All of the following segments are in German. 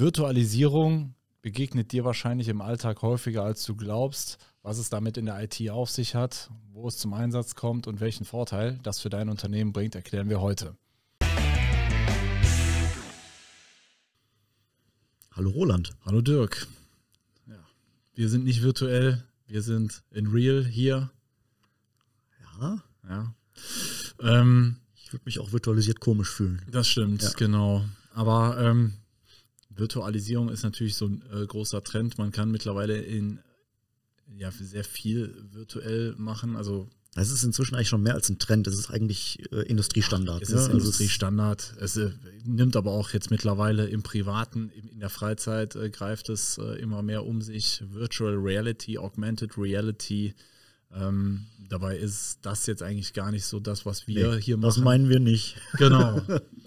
Virtualisierung begegnet dir wahrscheinlich im Alltag häufiger, als du glaubst. Was es damit in der IT auf sich hat, wo es zum Einsatz kommt und welchen Vorteil das für dein Unternehmen bringt, erklären wir heute. Hallo Roland. Hallo Dirk. Ja, wir sind nicht virtuell, wir sind in real hier. Ja. Ja. Ähm, ich würde mich auch virtualisiert komisch fühlen. Das stimmt, ja. genau. Aber ähm, Virtualisierung ist natürlich so ein äh, großer Trend. Man kann mittlerweile in ja sehr viel virtuell machen. Also es ist inzwischen eigentlich schon mehr als ein Trend. Es ist eigentlich äh, Industriestandard. Es ist ja, Industriestandard. Es äh, nimmt aber auch jetzt mittlerweile im Privaten, in, in der Freizeit äh, greift es äh, immer mehr um sich. Virtual Reality, Augmented Reality. Ähm, dabei ist das jetzt eigentlich gar nicht so das, was wir nee, hier machen. Das meinen wir nicht. Genau.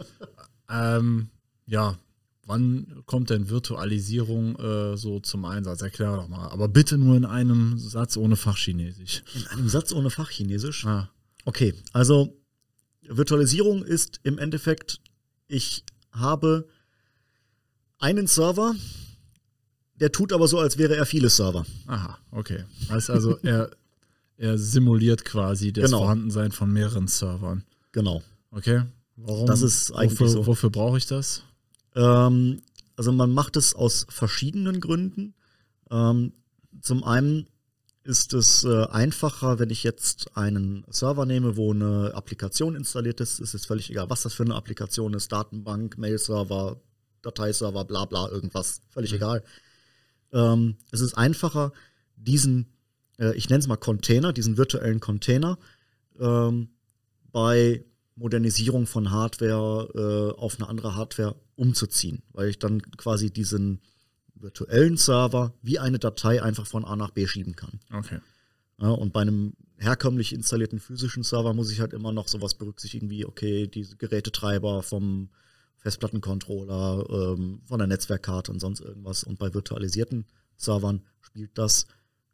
ähm, ja, Wann kommt denn Virtualisierung äh, so zum Einsatz? Erklär doch mal. Aber bitte nur in einem Satz ohne Fachchinesisch. In einem Satz ohne Fachchinesisch? Ah. Okay, also Virtualisierung ist im Endeffekt, ich habe einen Server, der tut aber so, als wäre er viele Server. Aha, okay. Heißt also, er, er simuliert quasi das genau. Vorhandensein von mehreren Servern. Genau. Okay. Warum? Das ist eigentlich wofür, so. Wofür brauche ich das? Ähm, also man macht es aus verschiedenen Gründen. Ähm, zum einen ist es äh, einfacher, wenn ich jetzt einen Server nehme, wo eine Applikation installiert ist. Es ist völlig egal, was das für eine Applikation ist. Datenbank, Mail-Server, Dateiserver, bla bla, irgendwas. Völlig mhm. egal. Ähm, es ist einfacher, diesen, äh, ich nenne es mal Container, diesen virtuellen Container, ähm, bei Modernisierung von Hardware äh, auf eine andere Hardware umzuziehen, weil ich dann quasi diesen virtuellen Server wie eine Datei einfach von A nach B schieben kann. Okay. Ja, und bei einem herkömmlich installierten physischen Server muss ich halt immer noch sowas berücksichtigen wie, okay, diese Gerätetreiber vom Festplattencontroller, ähm, von der Netzwerkkarte und sonst irgendwas. Und bei virtualisierten Servern spielt das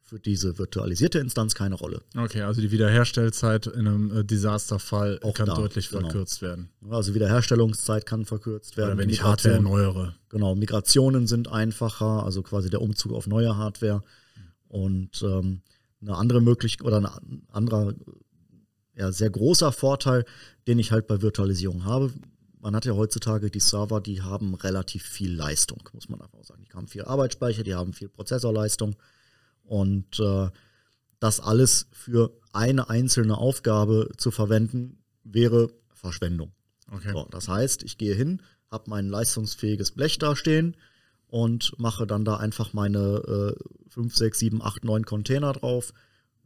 für diese virtualisierte Instanz keine Rolle. Okay, also die Wiederherstellzeit in einem äh, Desasterfall Auch kann da, deutlich genau. verkürzt werden. Also Wiederherstellungszeit kann verkürzt werden. Oder wenn ich Hardware erneuere. Genau, Migrationen sind einfacher, also quasi der Umzug auf neue Hardware. Und ähm, eine andere Möglichkeit oder ein anderer ja, sehr großer Vorteil, den ich halt bei Virtualisierung habe. Man hat ja heutzutage die Server, die haben relativ viel Leistung, muss man einfach sagen. Die haben viel Arbeitsspeicher, die haben viel Prozessorleistung. Und äh, das alles für eine einzelne Aufgabe zu verwenden, wäre Verschwendung. Okay. So, das heißt, ich gehe hin, habe mein leistungsfähiges Blech da stehen und mache dann da einfach meine äh, 5, 6, 7, 8, 9 Container drauf,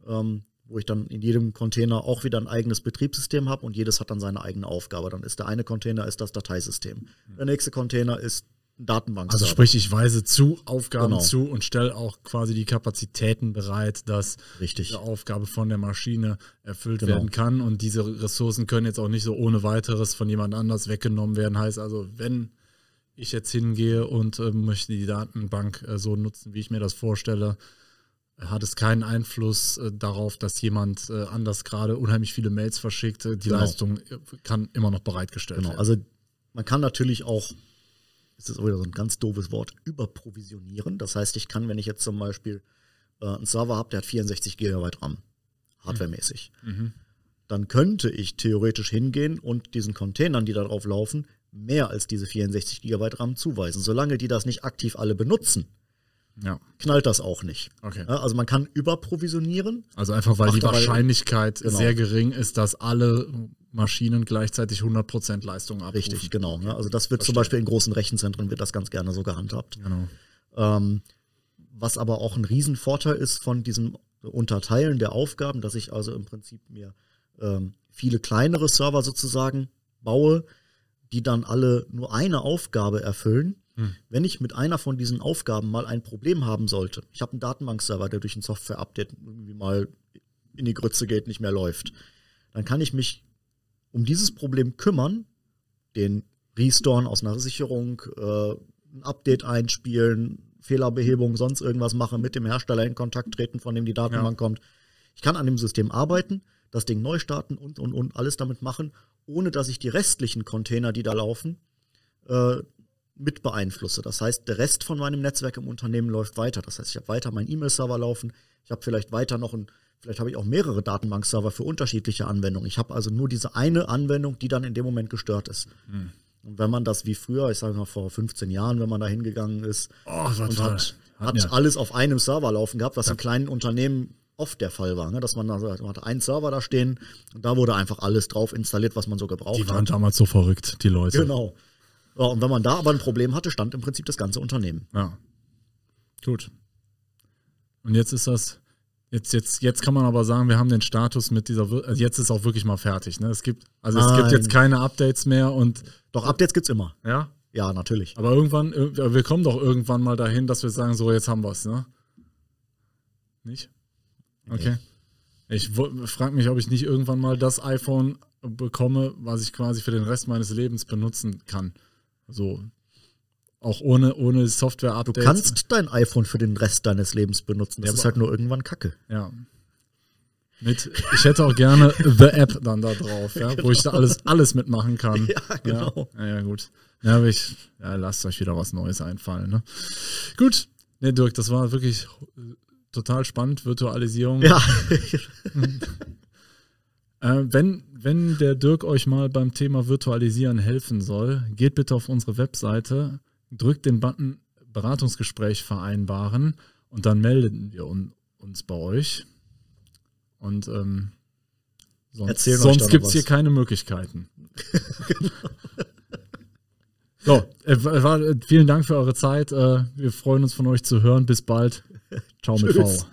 ähm, wo ich dann in jedem Container auch wieder ein eigenes Betriebssystem habe und jedes hat dann seine eigene Aufgabe. Dann ist der eine Container ist das Dateisystem. Der nächste Container ist Datenbank. Also sprich, ich weise zu Aufgaben genau. zu und stelle auch quasi die Kapazitäten bereit, dass Richtig. die Aufgabe von der Maschine erfüllt genau. werden kann. Und diese Ressourcen können jetzt auch nicht so ohne weiteres von jemand anders weggenommen werden. Heißt also, wenn ich jetzt hingehe und äh, möchte die Datenbank äh, so nutzen, wie ich mir das vorstelle, hat es keinen Einfluss äh, darauf, dass jemand äh, anders gerade unheimlich viele Mails verschickt. Die genau. Leistung äh, kann immer noch bereitgestellt genau. werden. Also man kann natürlich auch ist das auch wieder so ein ganz doofes Wort, überprovisionieren. Das heißt, ich kann, wenn ich jetzt zum Beispiel äh, einen Server habe, der hat 64 GB RAM, hardwaremäßig, mhm. dann könnte ich theoretisch hingehen und diesen Containern, die da drauf laufen, mehr als diese 64 GB RAM zuweisen. Solange die das nicht aktiv alle benutzen, ja. knallt das auch nicht. Okay. Ja, also man kann überprovisionieren. Also einfach, weil die Wahrscheinlichkeit genau. sehr gering ist, dass alle Maschinen gleichzeitig 100% Leistung abrufen. Richtig, genau. Ne? Also das wird Verstehe. zum Beispiel in großen Rechenzentren wird das ganz gerne so gehandhabt. Genau. Ähm, was aber auch ein Riesenvorteil ist von diesem Unterteilen der Aufgaben, dass ich also im Prinzip mir ähm, viele kleinere Server sozusagen baue, die dann alle nur eine Aufgabe erfüllen hm. Wenn ich mit einer von diesen Aufgaben mal ein Problem haben sollte, ich habe einen Datenbankserver, der durch ein Software-Update irgendwie mal in die Grütze geht, nicht mehr läuft, dann kann ich mich um dieses Problem kümmern, den Restoren aus einer Sicherung, äh, ein Update einspielen, Fehlerbehebung, sonst irgendwas machen, mit dem Hersteller in Kontakt treten, von dem die Datenbank ja. kommt. Ich kann an dem System arbeiten, das Ding neu starten und, und, und alles damit machen, ohne dass ich die restlichen Container, die da laufen, äh, mit beeinflusse. Das heißt, der Rest von meinem Netzwerk im Unternehmen läuft weiter. Das heißt, ich habe weiter meinen E-Mail-Server laufen. Ich habe vielleicht weiter noch ein, vielleicht habe ich auch mehrere Datenbank-Server für unterschiedliche Anwendungen. Ich habe also nur diese eine Anwendung, die dann in dem Moment gestört ist. Hm. Und wenn man das wie früher, ich sage mal vor 15 Jahren, wenn man da hingegangen ist oh, und hat, hat ja. alles auf einem Server laufen gehabt, was ja. in kleinen Unternehmen oft der Fall war, ne? dass man, also, man hatte einen Server da stehen und da wurde einfach alles drauf installiert, was man so gebraucht hat. Die waren hat. damals so verrückt, die Leute. Genau. Ja, und wenn man da aber ein Problem hatte, stand im Prinzip das ganze Unternehmen. Ja. Gut. Und jetzt ist das, jetzt, jetzt, jetzt kann man aber sagen, wir haben den Status mit dieser, also jetzt ist auch wirklich mal fertig. Ne? Es gibt, also es gibt jetzt keine Updates mehr und. Doch, Updates gibt's immer. Ja? Ja, natürlich. Aber irgendwann, wir kommen doch irgendwann mal dahin, dass wir sagen, so, jetzt haben wir es, ne? Nicht? Okay. Nee. Ich frage mich, ob ich nicht irgendwann mal das iPhone bekomme, was ich quasi für den Rest meines Lebens benutzen kann. So. Auch ohne, ohne Software-Updates. Du kannst dein iPhone für den Rest deines Lebens benutzen. Das ja, ist halt nur irgendwann Kacke. Ja. Mit, ich hätte auch gerne The App dann da drauf, ja, genau. wo ich da alles, alles mitmachen kann. Ja, genau. Ja, ja gut. Ja, aber ich, ja, lasst euch wieder was Neues einfallen. Ne? Gut. Ne, Dirk, das war wirklich total spannend, Virtualisierung. Ja. äh, wenn, wenn der Dirk euch mal beim Thema Virtualisieren helfen soll, geht bitte auf unsere Webseite, drückt den Button Beratungsgespräch vereinbaren und dann melden wir uns bei euch. Und ähm, sonst, sonst gibt es hier keine Möglichkeiten. genau. So, äh, war, vielen Dank für eure Zeit. Äh, wir freuen uns von euch zu hören. Bis bald. Ciao mit V.